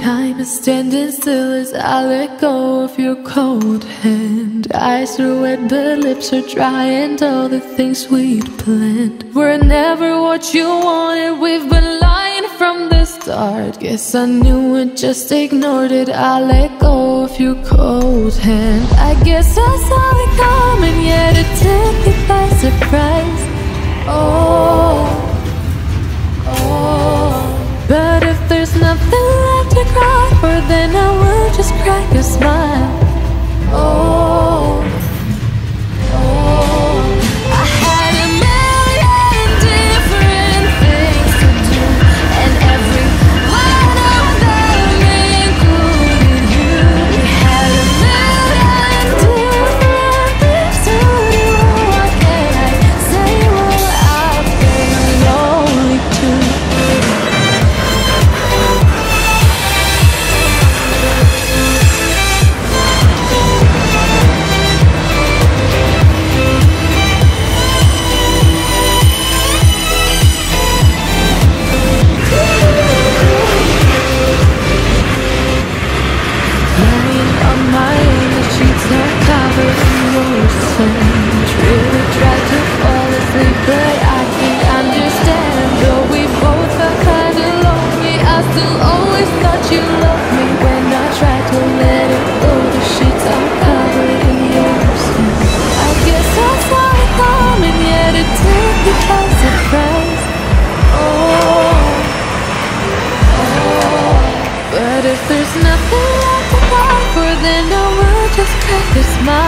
Time is standing still as I let go of your cold hand. Eyes are wet, but lips are dry, and all the things we'd planned were never what you wanted. We've been lying from the start. Guess I knew it, just ignored it. I let go of your cold hand. I guess I saw it coming, yet it took me by surprise. Oh, then I will just crack a smile. you me when I to let it go. The sheets are covered in. I guess I coming, yet it surprise. Oh, oh. But if there's nothing left to fight for, then I will just crack a smile.